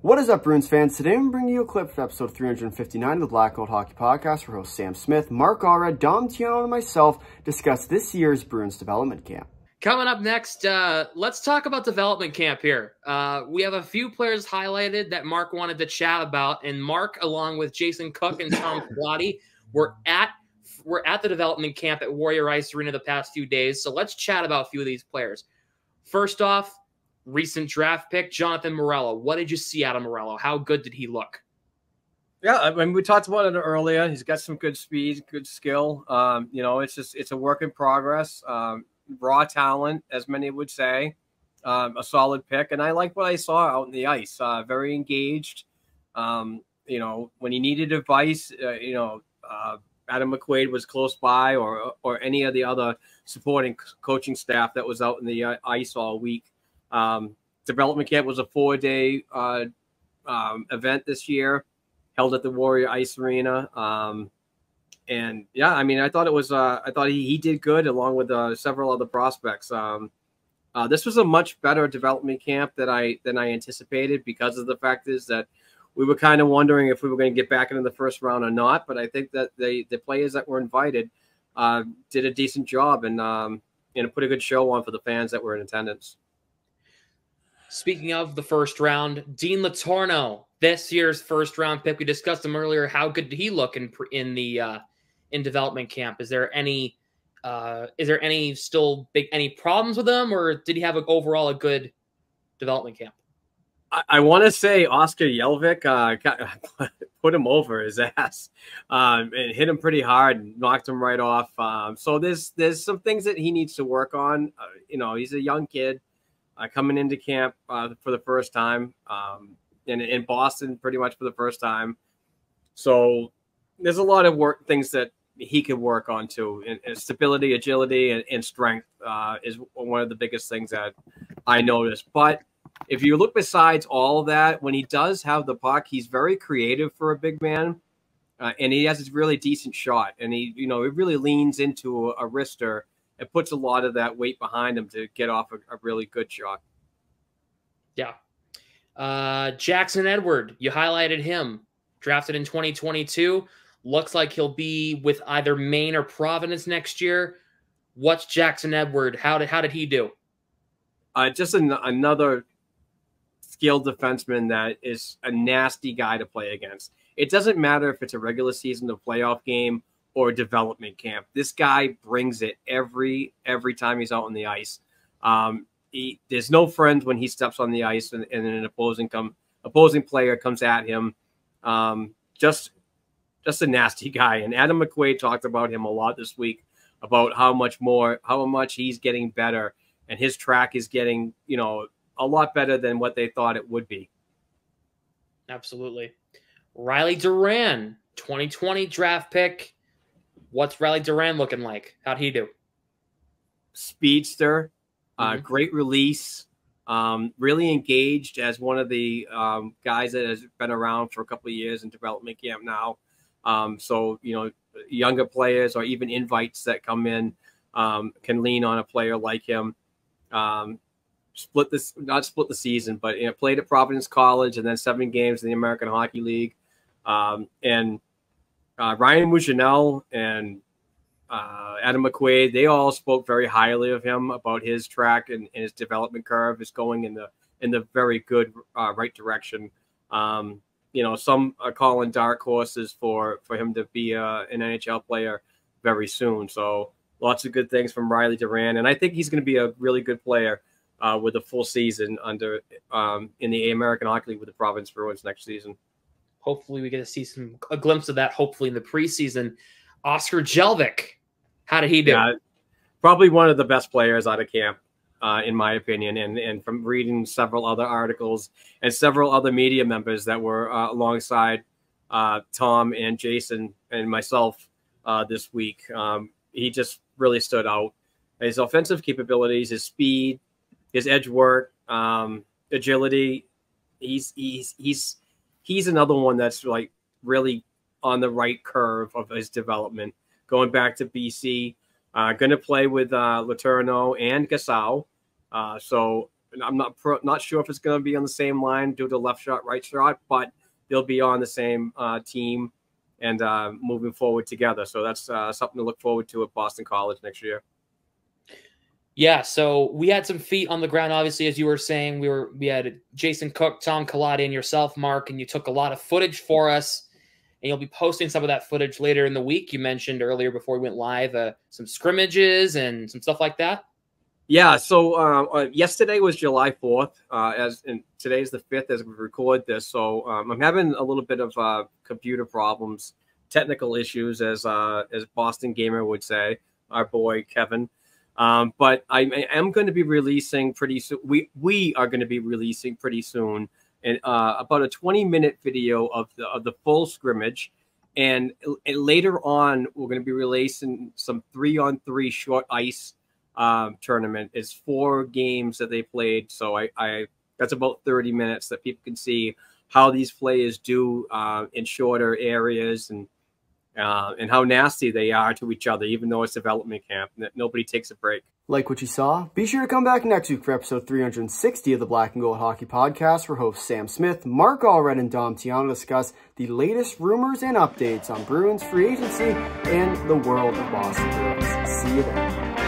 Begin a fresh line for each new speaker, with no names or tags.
What is up, Bruins fans? Today I'm bringing you a clip from episode 359 of the Black Gold Hockey Podcast where host Sam Smith, Mark Allred, Dom Tiano, and myself discuss this year's Bruins development camp.
Coming up next, uh, let's talk about development camp here. Uh, we have a few players highlighted that Mark wanted to chat about, and Mark, along with Jason Cook and Tom Pilotti, were at we're at the development camp at Warrior Ice Arena the past few days. So let's chat about a few of these players. First off, recent draft pick, Jonathan Morello. What did you see out of Morello? How good did he look?
Yeah, I mean, we talked about it earlier. He's got some good speed, good skill. Um, you know, it's just it's a work in progress. Um, raw talent, as many would say. Um, a solid pick, and I like what I saw out in the ice. Uh, very engaged. Um, you know, when he needed advice, uh, you know, uh, Adam McQuaid was close by, or or any of the other supporting coaching staff that was out in the uh, ice all week. Um, development camp was a four day uh, um, event this year, held at the Warrior Ice Arena. Um, and yeah, I mean, I thought it was, uh, I thought he, he did good along with uh, several other prospects. Um, uh, this was a much better development camp than I than I anticipated because of the fact is that we were kind of wondering if we were going to get back into the first round or not. But I think that the the players that were invited uh, did a decent job and um, and put a good show on for the fans that were in attendance.
Speaking of the first round, Dean Letourneau, this year's first round pick. We discussed him earlier. How good did he look in in the uh, in development camp? Is there any uh, is there any still big any problems with him, or did he have a, overall a good development camp?
I, I want to say Oskar Jellvik uh, put him over his ass um, and hit him pretty hard, and knocked him right off. Um, so there's there's some things that he needs to work on. Uh, you know, he's a young kid uh, coming into camp uh, for the first time, um, in, in Boston pretty much for the first time. So there's a lot of work things that he could work on too. And, and stability, agility, and, and strength uh, is one of the biggest things that I noticed. But if you look besides all of that, when he does have the puck, he's very creative for a big man. Uh, and he has a really decent shot, and he, you know, he really leans into a, a wrister it puts a lot of that weight behind him to get off a, a really good shot.
Yeah. Uh, Jackson Edward, you highlighted him, drafted in 2022. Looks like he'll be with either Maine or Providence next year. What's Jackson Edward? How did how did he do?
Uh, just an, another skilled defenseman that is a nasty guy to play against. It doesn't matter if it's a regular season or playoff game or development camp. This guy brings it every every time he's out on the ice. Um, he, there's no friends when he steps on the ice and, and an opposing come opposing player comes at him. Um, just just a nasty guy. And Adam McQuaid talked about him a lot this week about how much more how much he's getting better and his track is getting you know a lot better than what they thought it would be.
Absolutely. Riley Duran, 2020 draft pick. What's Riley Duran looking like? How'd he do?
Speedster, uh, mm-hmm. uh, great release, um, really engaged as one of the um, guys that has been around for a couple of years in development camp now. Um, so you know, younger players or even invites that come in um, can lean on a player like him. Um, split this, not split the season, but you know, played at Providence College and then seven games in the American Hockey League, um, and uh, Ryan Mougenel and uh, Adam McQuaid, they all spoke very highly of him about his track and, and his development curve is going in the in the very good uh, right direction. Um, you know, some are calling dark horses for for him to be uh, an NHL player very soon. So lots of good things from Riley Duran, and I think he's going to be a really good player uh, with a full season under um, in the American Hockey League with the Providence Bruins next season.
Hopefully, we get to see some a glimpse of that. Hopefully, in the preseason. Oskar Jellvik, how did he do? Yeah,
probably one of the best players out of camp, uh, in my opinion. And and from reading several other articles and several other media members that were uh, alongside uh, Tom and Jason and myself uh, this week, um, he just really stood out. His offensive capabilities, his speed, his edge work, um, agility. He's he's he's he's another one that's like really on the right curve of his development. Going back to BC, uh, going to play with uh, Letourneau and Gasseau. Uh, so I'm not pro, not sure if it's going to be on the same line due to left shot, right shot, but they'll be on the same uh, team and uh, moving forward together. So that's uh, something to look forward to at Boston College next year.
Yeah, so we had some feet on the ground. Obviously, as you were saying, we were we had Jason Cook, Tom Kaladi, and yourself, Mark, and you took a lot of footage for us. And you'll be posting some of that footage later in the week. You mentioned earlier before we went live uh, some scrimmages and some stuff like that.
Yeah. So uh, uh, yesterday was July fourth, uh, as and today's the fifth as we record this. So um, I'm having a little bit of uh, computer problems, technical issues, as uh, as Boston Gamer would say. Our boy Kevin. Um, but I, am going to be releasing pretty soon. We we are going to be releasing pretty soon, and uh, about a 20 minute video of the of the full scrimmage, and, and later on we're going to be releasing some three on three short ice um, tournament. It's four games that they played, so I, I that's about 30 minutes that people can see how these players do uh, in shorter areas and uh, and how nasty they are to each other, even though it's development camp. that Nobody takes a break.
Like what you saw? Be sure to come back next week for episode 360 of the Black and Gold Hockey Podcast, where hosts Sam Smith, Mark Allred, and Dom Tiano discuss the latest rumors and updates on Bruins free agency and the world of Boston Bruins. See you then.